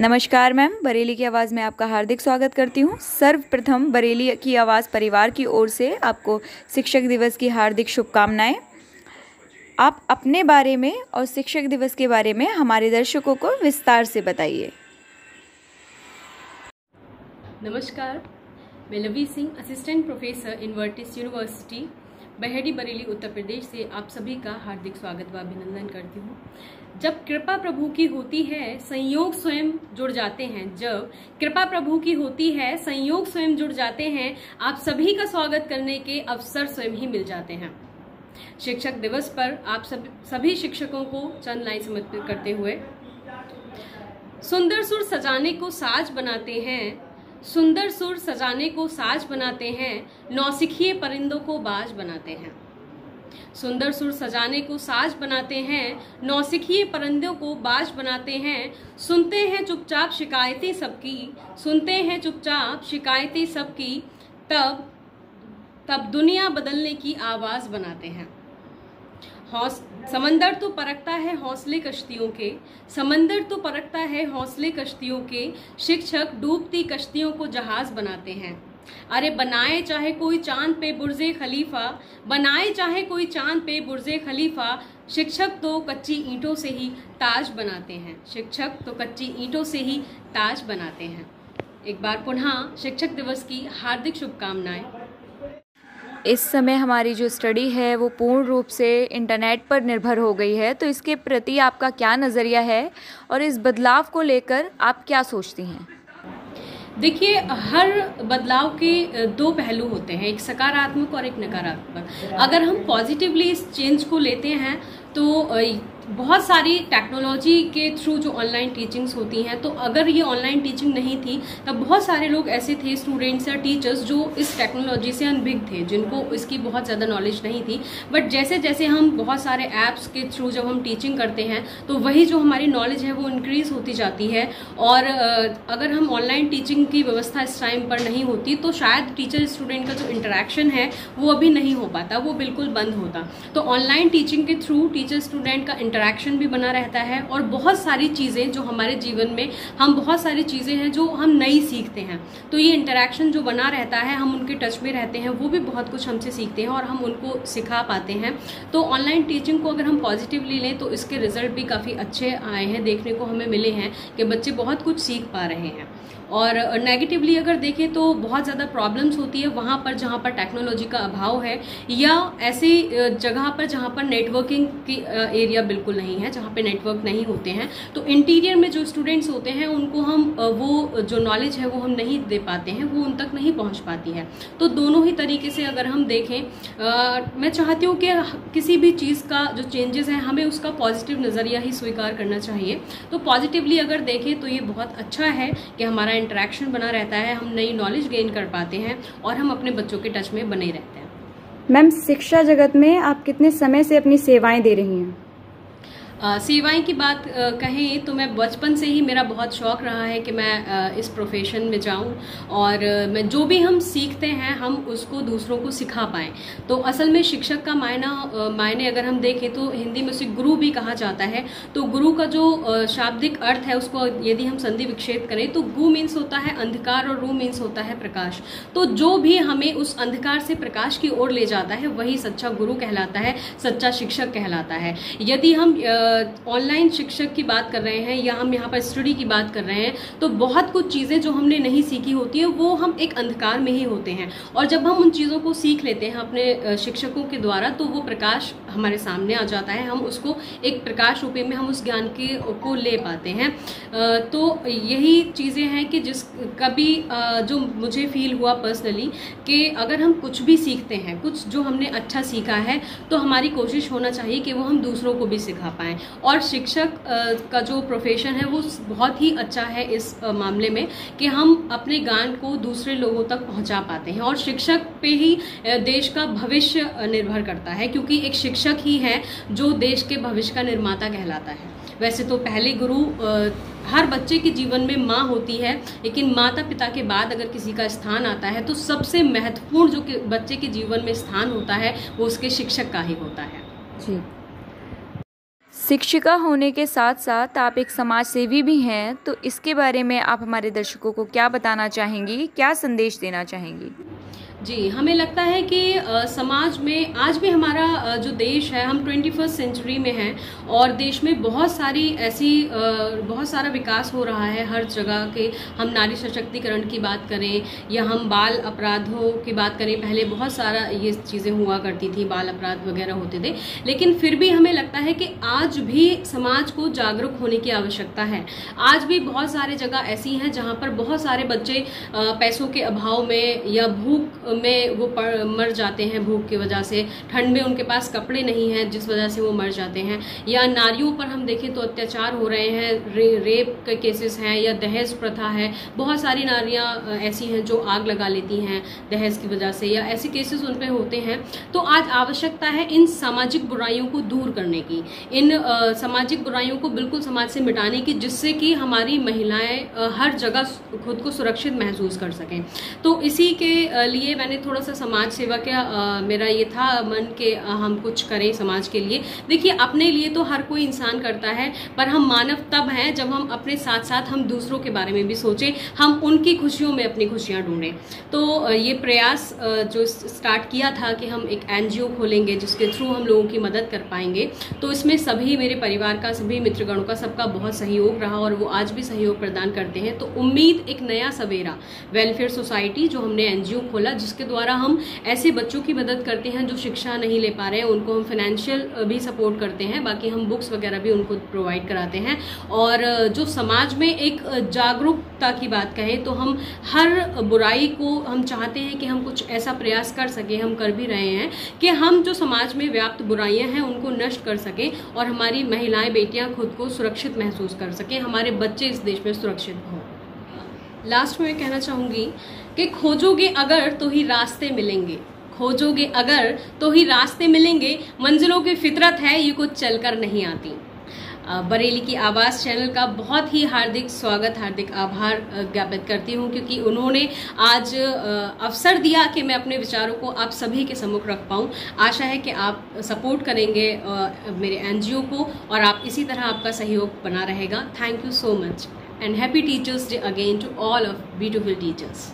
नमस्कार मैम, बरेली की आवाज़ में आपका हार्दिक स्वागत करती हूँ। सर्वप्रथम बरेली की आवाज़ परिवार की ओर से आपको शिक्षक दिवस की हार्दिक शुभकामनाएँ। आप अपने बारे में और शिक्षक दिवस के बारे में हमारे दर्शकों को विस्तार से बताइए। नमस्कार, मैं Lavi Singh assistant professor Invertis university Baheri Bareilly, Uttar Pradesh से आप सभी का हार्दिक स्वागत व अभिनंदन करती हूँ। जब कृपा प्रभु की होती है, संयोग स्वयं जुड़ जाते हैं। जब कृपा प्रभु की होती है, संयोग स्वयं जुड़ जाते हैं, आप सभी का स्वागत करने के अवसर स्वयं ही मिल जाते हैं। शिक्षक दिवस पर आप सब, सभी शिक्षकों को चंद लाइन समर्पित करते हुए, सुंदर सुर सजाने को साज बनाते हैं। सुंदर सुर सजाने को साज बनाते हैं, नौसिखिए परिंदों को बाज बनाते हैं। सुंदर सुर सजाने को साज बनाते हैं, नौसिखिए परिंदों को बाज बनाते हैं। सुनते हैं चुपचाप शिकायतें सबकी, सुनते हैं चुपचाप शिकायतें सबकी, तब तब दुनिया बदलने की आवाज़ बनाते हैं। हौस समंदर तो परखता है हौसले कश्तियों के, समंदर तो परखता है हौसले कश्तियों के, शिक्षक डूबती कश्तियों को जहाज़ बनाते हैं। अरे बनाए चाहे कोई चाँद पे बुर्जे खलीफा, बनाए चाहे कोई चाँद पे बुर्जे खलीफा, शिक्षक तो कच्ची ईंटों से ही ताज बनाते हैं, शिक्षक तो कच्ची ईंटों से ही ताज बनाते हैं। एक बार पुनः शिक्षक दिवस की हार्दिक शुभकामनाएँ। इस समय हमारी जो स्टडी है, वो पूर्ण रूप से इंटरनेट पर निर्भर हो गई है तो इसके प्रति आपका क्या नज़रिया है और इस बदलाव को लेकर आप क्या सोचती हैं? देखिए, हर बदलाव के दो पहलू होते हैं, एक सकारात्मक और एक नकारात्मक। अगर हम पॉजिटिवली इस चेंज को लेते हैं तो बहुत सारी टेक्नोलॉजी के थ्रू जो ऑनलाइन टीचिंग्स होती हैं तो अगर ये ऑनलाइन टीचिंग नहीं थी, तब बहुत सारे लोग ऐसे थे स्टूडेंट्स या टीचर्स जो इस टेक्नोलॉजी से अनभिज्ञ थे, जिनको इसकी बहुत ज़्यादा नॉलेज नहीं थी। बट जैसे जैसे हम बहुत सारे ऐप्स के थ्रू जब हम टीचिंग करते हैं तो वही जो हमारी नॉलेज है, वो इंक्रीज होती जाती है। और अगर हम ऑनलाइन टीचिंग की व्यवस्था इस टाइम पर नहीं होती तो शायद टीचर स्टूडेंट का जो इंटरेक्शन है, वो अभी नहीं हो पाता, वो बिल्कुल बंद होता। तो ऑनलाइन टीचिंग के थ्रू टीचर स्टूडेंट का इंटरेक्शन भी बना रहता है और बहुत सारी चीज़ें जो हमारे जीवन में, हम बहुत सारी चीज़ें हैं जो हम नई सीखते हैं। तो ये इंटरेक्शन जो बना रहता है, हम उनके टच में रहते हैं, वो भी बहुत कुछ हमसे सीखते हैं और हम उनको सिखा पाते हैं। तो ऑनलाइन टीचिंग को अगर हम पॉजिटिवली लें तो इसके रिज़ल्ट भी काफ़ी अच्छे आए हैं, देखने को हमें मिले हैं कि बच्चे बहुत कुछ सीख पा रहे हैं। और नेगेटिवली अगर देखें तो बहुत ज़्यादा प्रॉब्लम्स होती है वहाँ पर जहाँ पर टेक्नोलॉजी का अभाव है, या ऐसी जगह पर जहाँ पर नेटवर्किंग की एरिया बिल्कुल नहीं है जहाँ पे नेटवर्क नहीं होते हैं। तो इंटीरियर में जो स्टूडेंट्स होते हैं उनको हम वो जो नॉलेज है वो हम नहीं दे पाते हैं वो उन तक नहीं पहुँच पाती है। तो दोनों ही तरीके से अगर हम देखें आ, मैं चाहती हूँ कि किसी भी चीज़ का जो चेंजेस है हमें उसका पॉजिटिव नज़रिया ही स्वीकार करना चाहिए। तो पॉजिटिवली अगर देखें तो ये बहुत अच्छा है कि हमारा इंटरेक्शन बना रहता है हम नई नॉलेज गेन कर पाते हैं और हम अपने बच्चों के टच में बने रहते हैं। मैम शिक्षा जगत में आप कितने समय से अपनी सेवाएँ दे रही हैं? सेवाएँ की बात कहें तो मैं बचपन से ही मेरा बहुत शौक रहा है कि मैं इस प्रोफेशन में जाऊँ और मैं जो भी हम सीखते हैं, हम उसको दूसरों को सिखा पाएँ। तो असल में शिक्षक का मायना मायने अगर हम देखें तो हिंदी में उसे गुरु भी कहा जाता है। तो गुरु का जो शाब्दिक अर्थ है उसको यदि हम संधि विक्षेप करें तो गु मीन्स होता है अंधकार और रू मीन्स होता है प्रकाश। तो जो भी हमें उस अंधकार से प्रकाश की ओर ले जाता है, वही सच्चा गुरु कहलाता है, सच्चा शिक्षक कहलाता है। यदि हम ऑनलाइन शिक्षक की बात कर रहे हैं या हम यहाँ पर स्टडी की बात कर रहे हैं तो बहुत कुछ चीज़ें जो हमने नहीं सीखी होती है, वो हम एक अंधकार में ही होते हैं। और जब हम उन चीज़ों को सीख लेते हैं अपने शिक्षकों के द्वारा तो वो प्रकाश हमारे सामने आ जाता है। हम उसको एक प्रकाश रूपे में हम उस ज्ञान के, को ले पाते हैं। तो यही चीज़ें हैं कि जिस, कभी जो मुझे फील हुआ पर्सनली कि अगर हम कुछ भी सीखते हैं, कुछ जो हमने अच्छा सीखा है तो हमारी कोशिश होना चाहिए कि वो हम दूसरों को भी सिखा पाएँ। और शिक्षक का जो प्रोफेशन है वो बहुत ही अच्छा है इस मामले में कि हम अपने गान को दूसरे लोगों तक पहुँचा पाते हैं और शिक्षक पे ही देश का भविष्य निर्भर करता है क्योंकि एक शिक्षक ही है जो देश के भविष्य का निर्माता कहलाता है। वैसे तो पहले गुरु हर बच्चे के जीवन में माँ होती है, लेकिन माता पिता के बाद अगर किसी का स्थान आता है तो सबसे महत्वपूर्ण जो बच्चे के जीवन में स्थान होता है वो उसके शिक्षक का ही होता है। जी। शिक्षिका होने के साथ साथ आप एक समाज सेवी भी हैं तो इसके बारे में आप हमारे दर्शकों को क्या बताना चाहेंगी, क्या संदेश देना चाहेंगी? जी, हमें लगता है कि समाज में, आज भी हमारा जो देश है, हम ट्वेंटी फ़र्स्ट सेंचुरी में हैं और देश में बहुत सारी ऐसी बहुत सारा विकास हो रहा है हर जगह के। हम नारी सशक्तिकरण की बात करें या हम बाल अपराधों की बात करें, पहले बहुत सारा ये चीज़ें हुआ करती थी, बाल अपराध वगैरह होते थे। लेकिन फिर भी हमें लगता है कि आज भी समाज को जागरूक होने की आवश्यकता है। आज भी बहुत सारे जगह ऐसी हैं जहाँ पर बहुत सारे बच्चे पैसों के अभाव में या भूख में वो मर जाते हैं भूख की वजह से। ठंड में उनके पास कपड़े नहीं हैं जिस वजह से वो मर जाते हैं। या नारियों पर हम देखें तो अत्याचार हो रहे हैं रे, रेप के केसेस हैं या दहेज प्रथा है। बहुत सारी नारियाँ ऐसी हैं जो आग लगा लेती हैं दहेज की वजह से या ऐसे केसेस उन पर होते हैं। तो आज आवश्यकता है इन सामाजिक बुराइयों को दूर करने की। इन सामाजिक बुराइयों को बिल्कुल समाज से मिटाने की जिससे कि हमारी महिलाएँ हर जगह खुद को सुरक्षित महसूस कर सकें। तो इसी के लिए मैंने थोड़ा सा समाज सेवा का मेरा ये था मन के आ, हम कुछ करें समाज के लिए। देखिए अपने लिए तो हर कोई इंसान करता है पर हम मानव तब हैं जब हम अपने साथ साथ हम दूसरों के बारे में भी सोचें हम उनकी खुशियों में अपनी खुशियाँ ढूंढें। तो ये प्रयास जो स्टार्ट किया था कि हम एक एनजीओ खोलेंगे जिसके थ्रू हम लोगों की मदद कर पाएँगे तो इसमें सभी मेरे परिवार का सभी मित्रगणों का सबका बहुत सहयोग रहा और वो आज भी सहयोग प्रदान करते हैं। तो उम्मीद एक नया सवेरा वेलफेयर सोसाइटी जो हमने एनजीओ खोला जिस जिसके द्वारा हम ऐसे बच्चों की मदद करते हैं जो शिक्षा नहीं ले पा रहे हैं उनको हम फाइनेंशियल भी सपोर्ट करते हैं, बाकी हम बुक्स वगैरह भी उनको प्रोवाइड कराते हैं। और जो समाज में एक जागरूकता की बात कहें तो हम हर बुराई को हम चाहते हैं कि हम कुछ ऐसा प्रयास कर सकें, हम कर भी रहे हैं कि हम जो समाज में व्याप्त बुराइयाँ हैं उनको नष्ट कर सकें और हमारी महिलाएँ, बेटियाँ खुद को सुरक्षित महसूस कर सकें, हमारे बच्चे इस देश में सुरक्षित हों। लास्ट में कहना चाहूँगी कि खोजोगे अगर तो ही रास्ते मिलेंगे। खोजोगे अगर तो ही रास्ते मिलेंगे। मंजिलों की फितरत है, ये कुछ चलकर नहीं आती। बरेली की आवाज़ चैनल का बहुत ही हार्दिक स्वागत, हार्दिक आभार ज्ञापित करती हूँ क्योंकि उन्होंने आज अवसर दिया कि मैं अपने विचारों को आप सभी के सम्मुख रख पाऊँ। आशा है कि आप सपोर्ट करेंगे मेरे एनजीओ को और आप इसी तरह आपका सहयोग बना रहेगा। Thank you so much and happy Teachers Day again to all of beautiful teachers.